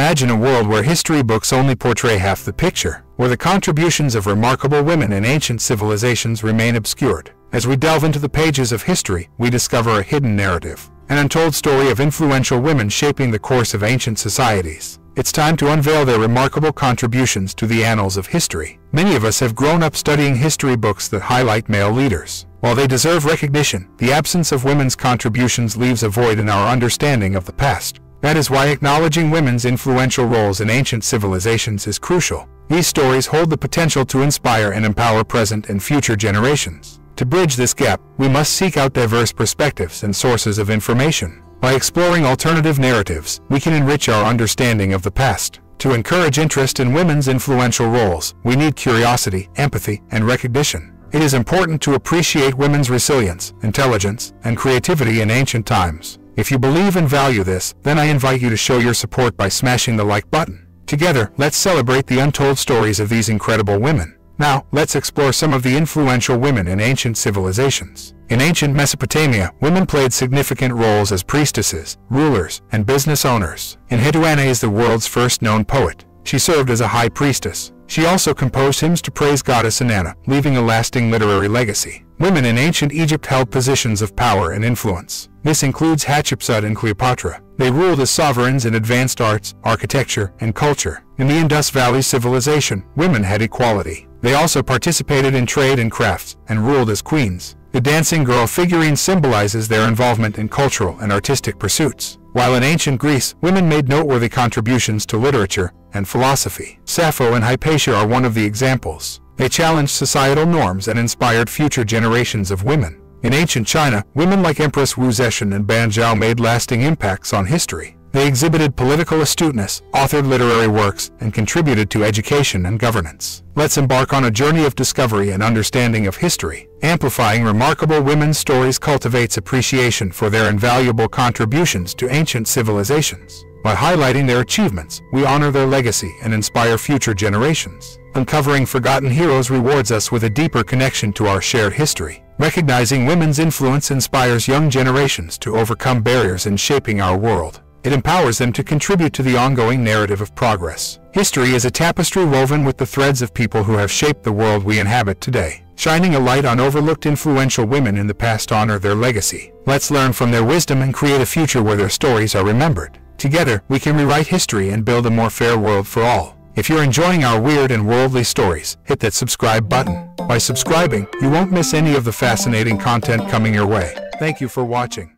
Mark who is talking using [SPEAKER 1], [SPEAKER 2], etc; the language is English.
[SPEAKER 1] Imagine a world where history books only portray half the picture, where the contributions of remarkable women in ancient civilizations remain obscured. As we delve into the pages of history, we discover a hidden narrative, an untold story of influential women shaping the course of ancient societies. It's time to unveil their remarkable contributions to the annals of history. Many of us have grown up studying history books that highlight male leaders. While they deserve recognition, the absence of women's contributions leaves a void in our understanding of the past. That is why acknowledging women's influential roles in ancient civilizations is crucial. These stories hold the potential to inspire and empower present and future generations. To bridge this gap, we must seek out diverse perspectives and sources of information. By exploring alternative narratives, we can enrich our understanding of the past. To encourage interest in women's influential roles, we need curiosity, empathy, and recognition. It is important to appreciate women's resilience, intelligence, and creativity in ancient times. If you believe and value this, then I invite you to show your support by smashing the like button. Together, let's celebrate the untold stories of these incredible women. Now, let's explore some of the influential women in ancient civilizations. In ancient Mesopotamia, women played significant roles as priestesses, rulers, and business owners. And Enheduanna is the world's first known poet. She served as a high priestess. She also composed hymns to praise goddess Inanna, leaving a lasting literary legacy. Women in ancient Egypt held positions of power and influence. This includes Hatshepsut and Cleopatra. They ruled as sovereigns in advanced arts, architecture, and culture. In the Indus Valley civilization, women had equality. They also participated in trade and crafts, and ruled as queens. The dancing girl figurine symbolizes their involvement in cultural and artistic pursuits. While in ancient Greece, women made noteworthy contributions to literature and philosophy. Sappho and Hypatia are one of the examples. They challenged societal norms and inspired future generations of women. In ancient China, women like Empress Wu Zetian and Ban Zhao made lasting impacts on history. They exhibited political astuteness, authored literary works, and contributed to education and governance. Let's embark on a journey of discovery and understanding of history. Amplifying remarkable women's stories cultivates appreciation for their invaluable contributions to ancient civilizations. By highlighting their achievements, we honor their legacy and inspire future generations. Uncovering forgotten heroes rewards us with a deeper connection to our shared history. Recognizing women's influence inspires young generations to overcome barriers in shaping our world. It empowers them to contribute to the ongoing narrative of progress. History is a tapestry woven with the threads of people who have shaped the world we inhabit today. Shining a light on overlooked influential women in the past honor their legacy. Let's learn from their wisdom and create a future where their stories are remembered. Together, we can rewrite history and build a more fair world for all. If you're enjoying our weird and worldly stories, hit that subscribe button. By subscribing, you won't miss any of the fascinating content coming your way. Thank you for watching.